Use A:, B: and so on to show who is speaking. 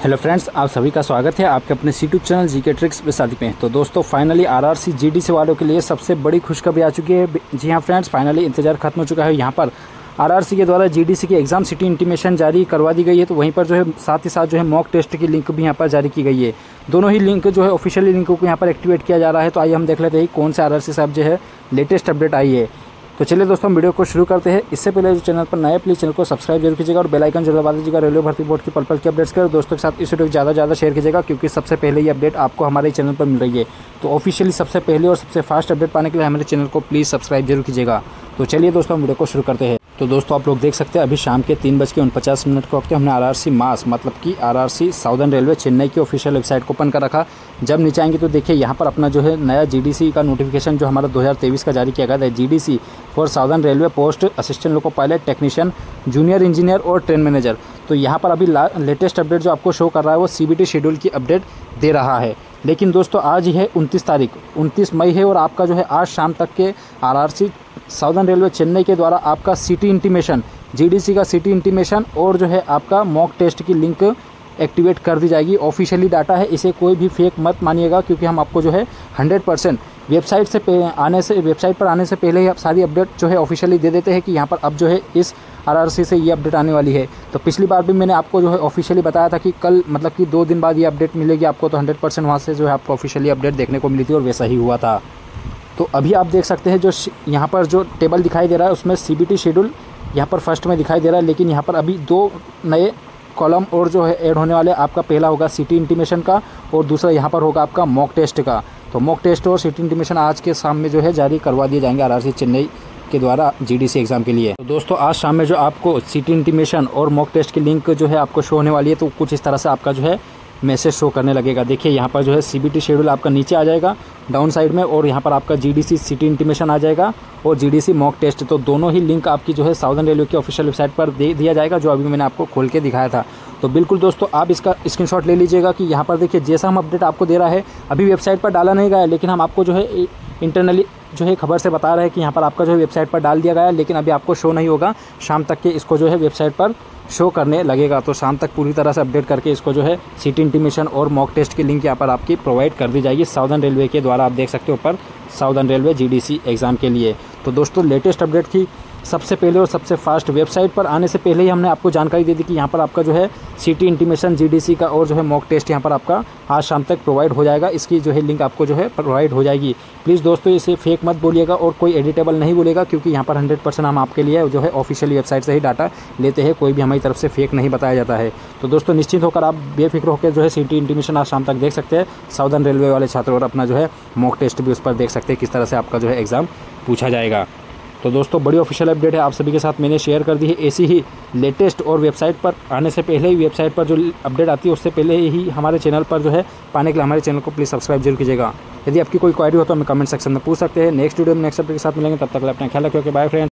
A: Hello friends, आप सभी का स्वागत है आपके अपने यूट्यूब चैनल जी के ट्रिक्स शादी में तो दोस्तों फाइनली आरआरसी जीडीसी वालों के लिए सबसे बड़ी खुशखबरी आ चुकी है। जी हाँ फ्रेंड्स फाइनली इंतज़ार खत्म हो चुका है। यहाँ पर आरआरसी के द्वारा जीडीसी की एग्ज़ाम सिटी इंटीमेशन जारी करवा दी गई है। तो वहीं पर जो है, साथ ही साथ जो है मॉक टेस्ट की लिंक भी यहाँ पर जारी की गई है। दोनों ही लिंक जो है ऑफिशियली लिंक को यहाँ पर एक्टिवेट किया जा रहा है। तो आइए हम देख लेते हैं कौन से आर साहब जो है लेटेस्ट अपडेट आई है। तो चलिए दोस्तों, हम वीडियो को शुरू करते हैं। इससे पहले जो चैनल पर नए प्लीज़ चैनल को सब्सक्राइब ज़रूर कीजिएगा और बेल आइकन ज़रूर दबा दीजिएगा। रेलवे भर्ती बोर्ड की पल पल की अपडेट्स कर दोस्तों के साथ इस वीडियो को ज़्यादा ज़्यादा शेयर कीजिएगा, क्योंकि सबसे पहले ये अपडेट आपको हमारे चैनल पर मिल रही है। तो ऑफिशियली सबसे पहले और सबसे फास्ट अपडेट पाने के लिए हमारे चैनल को प्लीज़ सब्सक्राइब ज़रूर कीजिएगा। तो चलिए दोस्तों, हम वीडियो को शुरू करते हैं। तो दोस्तों, आप लोग देख सकते हैं, अभी शाम के तीन बज के उनपचास मिनट को वक्त हमने आरआरसी मास मतलब कि आरआरसी साउदर्न रेलवे चेन्नई की ऑफिशियल वेबसाइट को ओपन कर रखा। जब नीचे आएँगे तो देखिए, यहाँ पर अपना जो है नया जीडीसी का नोटिफिकेशन जो हमारा 2023 का जारी किया गया था GDC for southern railway post assistant loco pilot technician junior engineer और ट्रेन मैनेजर तो यहाँ पर अभी लेटेस्ट अपडेट जो आपको शो कर रहा है, वो सीबीटी शेड्यूल की अपडेट दे रहा है। लेकिन दोस्तों, आज ही है उनतीस तारीख, उनतीस मई है और आपका जो है आज शाम तक के आरआरसी साउदर्न रेलवे चेन्नई के द्वारा आपका सिटी इंटीमेशन जीडीसी का सिटी इंटीमेशन और जो है आपका मॉक टेस्ट की लिंक एक्टिवेट कर दी जाएगी। ऑफिशियली डाटा है, इसे कोई भी फेक मत मानिएगा क्योंकि हम आपको जो है हंड्रेड परसेंट वेबसाइट से आने से वेबसाइट पर आने से पहले ही आप सारी अपडेट जो है ऑफिशियली दे देते हैं कि यहाँ पर अब जो है इस आरआरसी से ये अपडेट आने वाली है। तो पिछली बार भी मैंने आपको जो है ऑफिशियली बताया था कि कल मतलब कि दो दिन बाद ये अपडेट मिलेगी आपको तो हंड्रेड परसेंट वहाँ से जो है आपको ऑफिशियली अपडेट देखने को मिली थी और वैसा ही हुआ था। तो अभी आप देख सकते हैं जो यहाँ पर जो टेबल दिखाई दे रहा है, उसमें सी बी टी शेड्यूल यहाँ पर फ़र्स्ट में दिखाई दे रहा है, लेकिन यहाँ पर अभी दो नए कॉलम और जो है ऐड होने वाले आपका पहला होगा सिटी इंटीमेशन का और दूसरा यहाँ पर होगा आपका मॉक टेस्ट का। तो मॉक टेस्ट और सिटी इंटीमेशन आज के शाम में जो है जारी करवा दिए जाएँगे आरआरसी चेन्नई के द्वारा जीडीसी एग्ज़ाम के लिए। तो दोस्तों, आज शाम में जो आपको सिटी इंटीमेशन और मॉक टेस्ट की लिंक जो है आपको शो होने वाली है तो कुछ इस तरह से आपका जो है मैसेज शो करने लगेगा। देखिए, यहाँ पर जो है सीबीटी शेड्यूल आपका नीचे आ जाएगा डाउन साइड में, और यहाँ पर आपका जीडीसी सिटी इंटीमेशन आ जाएगा, और जीडीसी मॉक टेस्ट तो दोनों ही लिंक आपकी जो है साउदर्न रेलवे की ऑफिशियल वेबसाइट पर दे, दिया जाएगा, जो अभी मैंने आपको खोल के दिखाया था। तो बिल्कुल दोस्तों, आप इसका स्क्रीनशॉट ले लीजिएगा कि यहाँ पर देखिए, जैसा हम अपडेट आपको दे रहा है, अभी वेबसाइट पर डाला नहीं गया है लेकिन हम आपको जो है इंटरनली जो है खबर से बता रहे हैं कि यहाँ पर आपका जो है वेबसाइट पर डाल दिया गया है, लेकिन अभी आपको शो नहीं होगा। शाम तक के इसको जो है वेबसाइट पर शो करने लगेगा। तो शाम तक पूरी तरह से अपडेट करके इसको जो है सिटी इंटीमेशन और मॉक टेस्ट की लिंक यहाँ पर आपकी प्रोवाइड कर दी जाएगी साउदर्न रेलवे के द्वारा। आप देख सकते हो ऊपर साउदर्न रेलवे जीडीसी एग्ज़ाम के लिए। तो दोस्तों लेटेस्ट अपडेट थी। सबसे पहले और सबसे फास्ट वेबसाइट पर आने से पहले ही हमने आपको जानकारी दे दी कि यहाँ पर आपका जो है सिटी इंटीमेशन जीडीसी का और जो है मॉक टेस्ट यहाँ पर आपका आज शाम तक प्रोवाइड हो जाएगा। इसकी जो है लिंक आपको जो है प्रोवाइड हो जाएगी। प्लीज़ दोस्तों, इसे फेक मत बोलिएगा और कोई एडिटेबल नहीं बोलेगा क्योंकि यहाँ पर हंड्रेड हम आपके लिए जो है ऑफिशियल वेबसाइट से ही डाटा लेते हैं। कोई भी हमारी तरफ़ से फेक नहीं बताया जाता है। तो दोस्तों, निश्चित होकर आप बेफिक्र होकर जो है सिटी इंटीमेशन आज शाम तक देख सकते हैं। साउदर्न रेलवे वाले छात्र और अपना जो है मॉक टेस्ट भी उस पर देख सकते हैं, किस तरह से आपका जो है एग्ज़ाम पूछा जाएगा। तो दोस्तों, बड़ी ऑफिशियल अपडेट है आप सभी के साथ। मैंने शेयर कर दी है ऐसी ही लेटेस्ट और वेबसाइट पर। आने से पहले ही वेबसाइट पर जो अपडेट आती है, उससे पहले ही हमारे चैनल पर जो है, पाने के लिए हमारे चैनल को प्लीज़ सब्सक्राइब ज़रूर कीजिएगा। यदि आपकी कोई क्वारी हो तो हमें कमेंट सेक्शन में पूछ सकते हैं। नेक्स्ट वीडियो में नेक्स्ट अपडेट के साथ मिलेंगे। तब तक अपना ख्याल रखिए। Bye friend